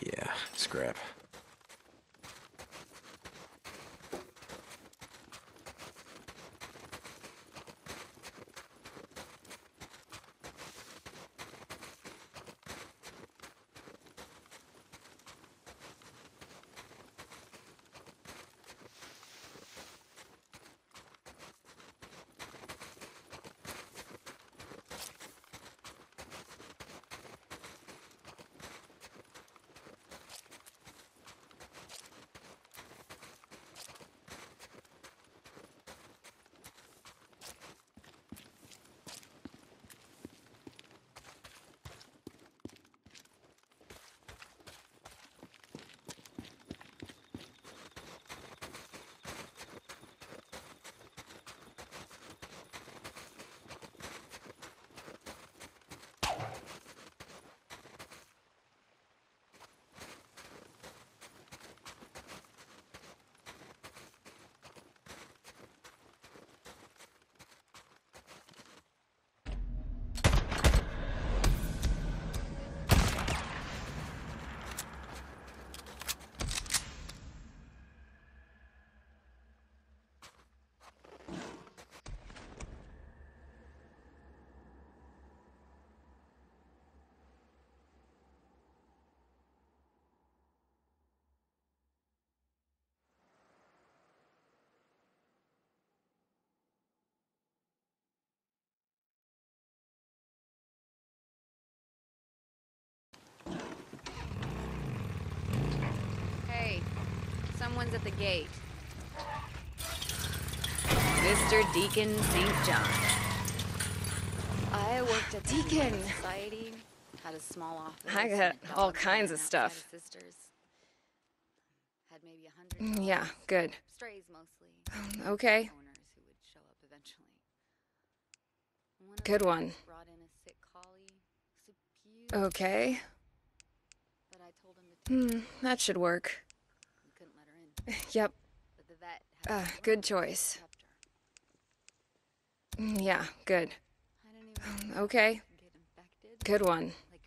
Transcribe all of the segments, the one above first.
Yeah, scrap. Someone's at the gate. Mr. Deacon St. John. I worked at the Deacon. Society, had a small office. I got all kinds of stuff. Sisters. Had maybe a hundred. Mm, Yeah, good. Strays mostly. Okay, who would show up eventually. One good one. Brought in a sick collie. Okay. But I told him to take Hmm, that should work. We couldn't let her in. Yep. But the vet had Uh, good choice. kept her. Mm, Yeah, good. I don't even Okay, good one. Like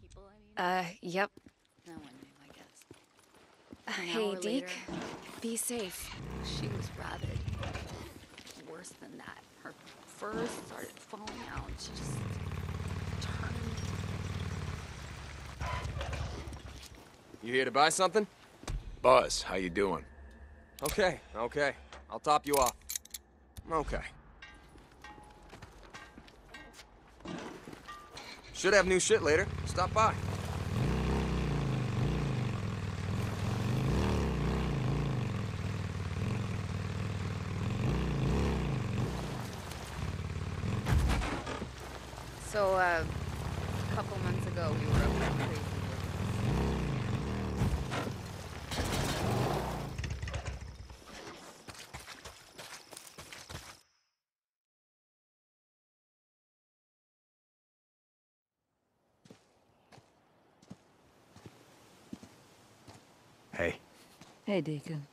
people, I mean. Uh, yep. no one knew, I guess. Uh, hey, hour Deke. Be safe. she was rabid. Worse than that, her fur started falling out. She just turned. You here to buy something? Buzz, how you doing? Okay, okay. I'll top you off. Okay. Should have new shit later. Stop by. So, uh, a couple months ago, we were up in the at Crazy Hey, Hey, Deacon.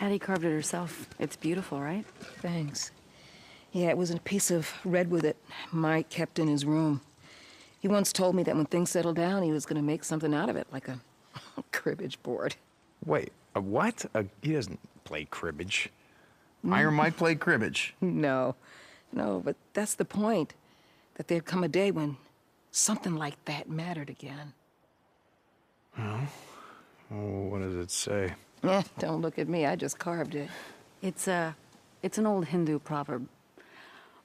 Addie carved it herself. It's beautiful, right? Thanks. Yeah, it was a piece of redwood that Mike kept in his room. He once told me that when things settled down, he was going to make something out of it, like a cribbage board. wait, a what? A, he doesn't play cribbage. Mm. Iron Mike played cribbage. No, no, but that's the point. That there'd come a day when something like that mattered again. Oh, what does it say? Eh, don't look at me, I just carved it. It's a, it's an old Hindu proverb.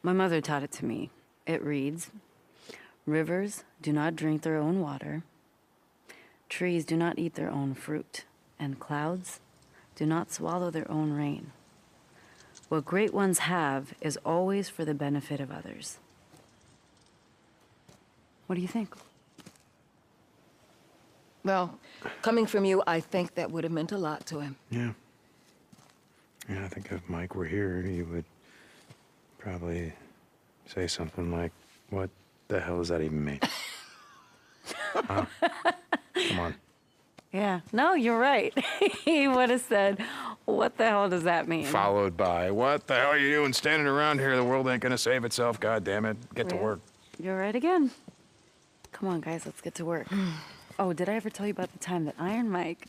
My mother taught it to me. It reads, "Rivers do not drink their own water. Trees do not eat their own fruit, and clouds do not swallow their own rain. What great ones have is always for the benefit of others." What do you think? Well, coming from you, I think that would have meant a lot to him. Yeah. Yeah, I think if Mike were here, he would probably Say something like, what the hell does that even mean? Huh? Come on. Yeah. No, you're right. he would have said, What the hell does that mean? Followed by, what the hell are you doing standing around here? The world ain't gonna save itself, God damn it. Get to work. You're right again. Come on, guys, let's get to work. oh, did I ever tell you about the time that Iron Mike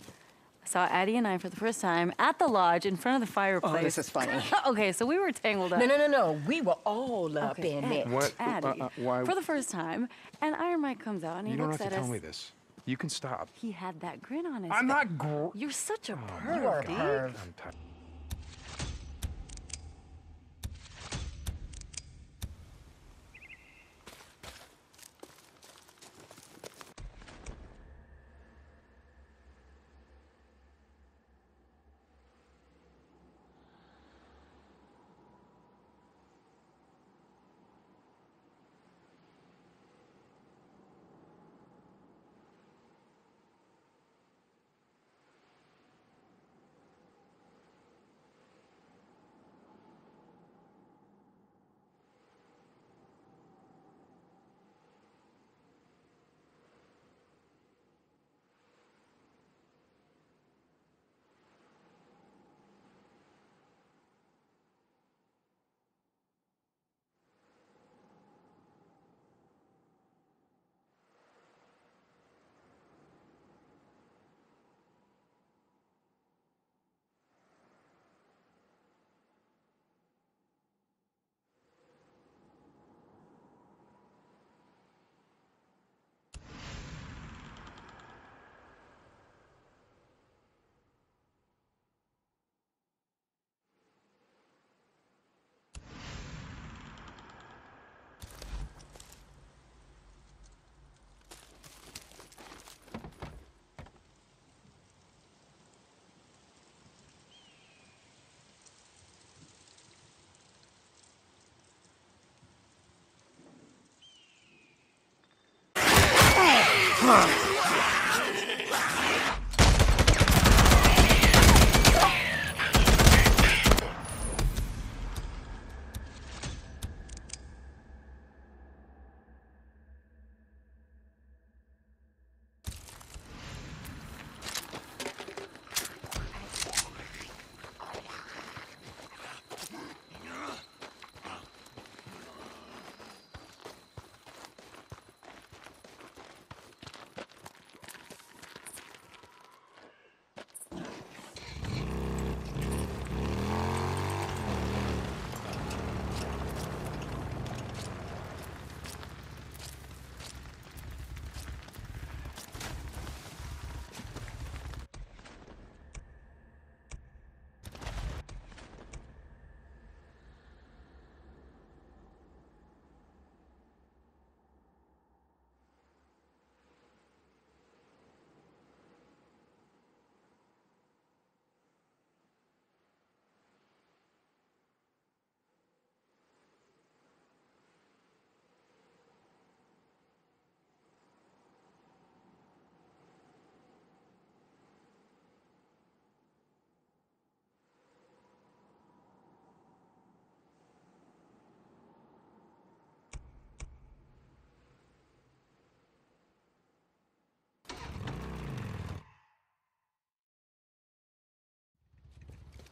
saw Addie and I for the first time at the lodge in front of the fireplace? Oh, this is funny. okay, so we were tangled up. No, no, no, no. We were all up Okay, in it. What? Addie, Uh, uh, why- for the first time, and Iron Mike comes out and he looks at us. You don't looks have to tell us. me this. You can stop. He had that grin on his face. I'm face. not gr- You're such a perv, You are a D. perv.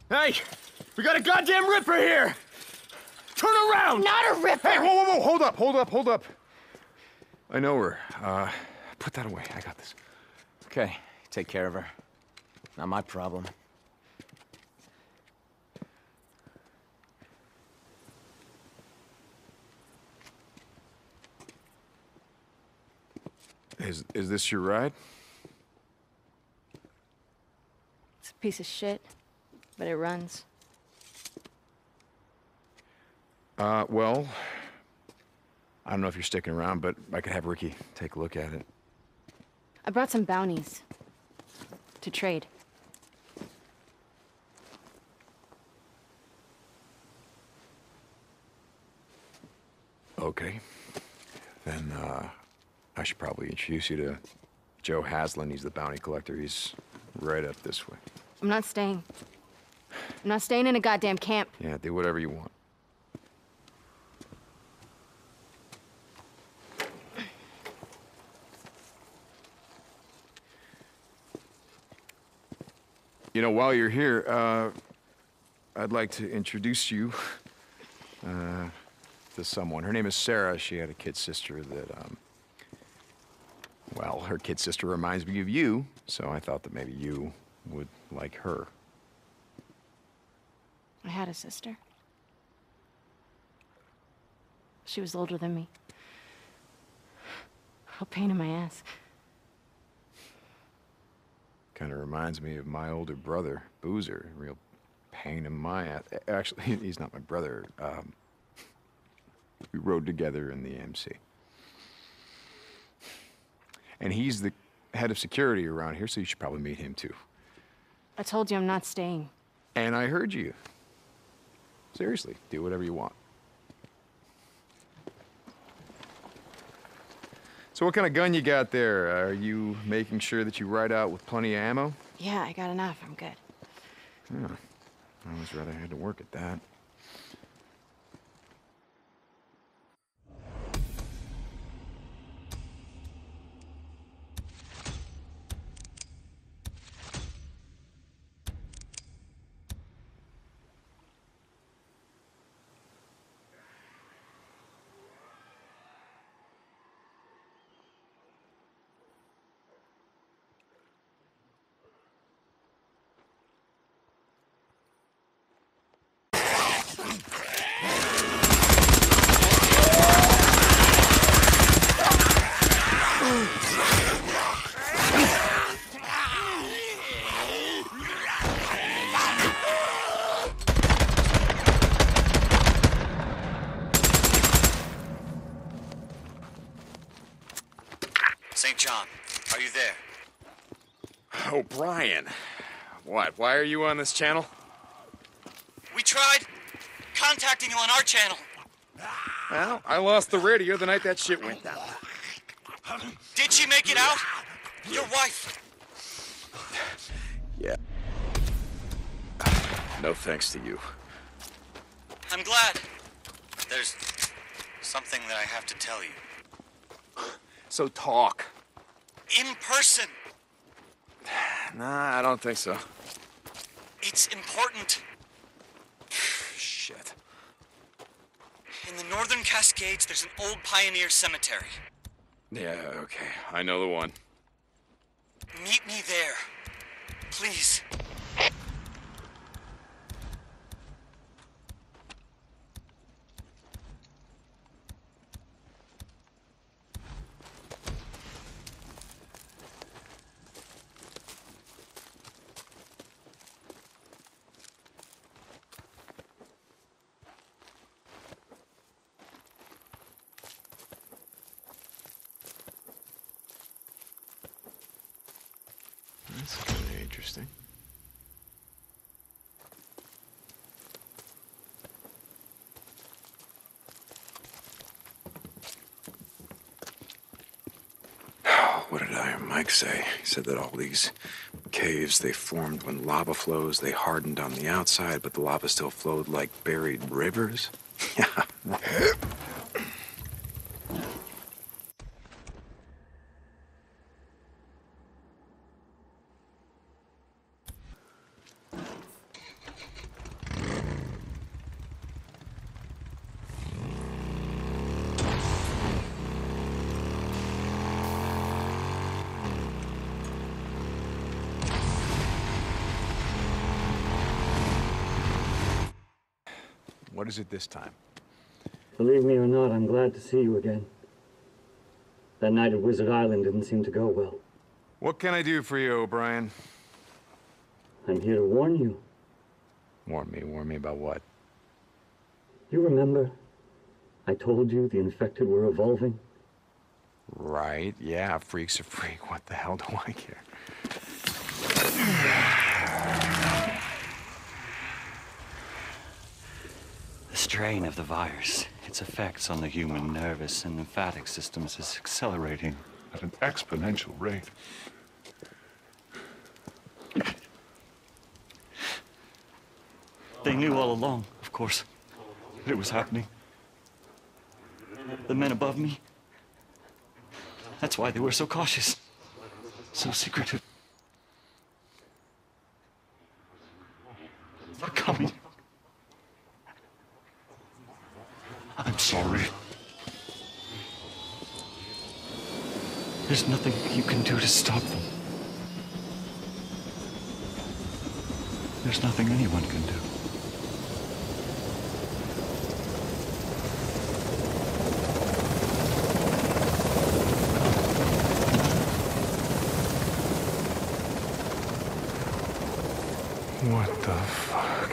Hey! We got a goddamn ripper here! Turn around! Not a ripper. Hey, whoa, whoa, whoa, hold up, hold up, hold up. I know her. Uh, put that away. I got this. Okay, take care of her. Not my problem. Is is this your ride? It's a piece of shit, but it runs. Uh, well, I don't know if you're sticking around, but I could have Rikki take a look at it. I brought some bounties to trade. Okay. Then uh, I should probably introduce you to Joe Haslin. He's the bounty collector. He's right up this way. I'm not staying. I'm not staying in a goddamn camp. Yeah, do whatever you want. You know, while you're here, uh, I'd like to introduce you uh, to someone. Her name is Sarah. She had a kid sister that, um, well, her kid sister reminds me of you, so I thought that maybe you would like her. I had a sister. She was older than me. A pain in my ass. Kind of reminds me of my older brother, Boozer. Real pain in my ass. Actually, he's not my brother. Um, we rode together in the MC. And he's the head of security around here, so you should probably meet him too. I told you I'm not staying. And I heard you. Seriously, do whatever you want. So what kind of gun you got there? Are you making sure that you ride out with plenty of ammo? Yeah, I got enough. I'm good. Yeah. I always rather had to work at that. St. John, are you there? Oh, Brian. What? Why are you on this channel? We tried contacting you on our channel. Well, I lost the radio the night that shit went down. Did she make it out? Your wife. Yeah. No thanks to you. I'm glad. There's something that I have to tell you. So talk. In person. Nah, I don't think so. It's important. Shit. In the northern Cascades, there's an old pioneer cemetery. Yeah, okay. I know the one. Meet me there. Please. That's kind of interesting. What did Iron Mike say? He said that all these caves, they formed when lava flows. They hardened on the outside, but the lava still flowed like buried rivers. Yeah. What is it this time? Believe me or not, I'm glad to see you again. That night at Wizard Island didn't seem to go well. What can I do for you, O'Brien? I'm here to warn you. Warn me. Warn me about what? You remember? I told you the infected were evolving. Right. Yeah, freak's a freak. What the hell do I care? Strain of the virus, its effects on the human nervous and lymphatic systems is accelerating at an exponential rate. They knew all along, of course, that it was happening. The men above me. That's why they were so cautious, so secretive. There's nothing you can do to stop them. There's nothing anyone can do. What the fuck?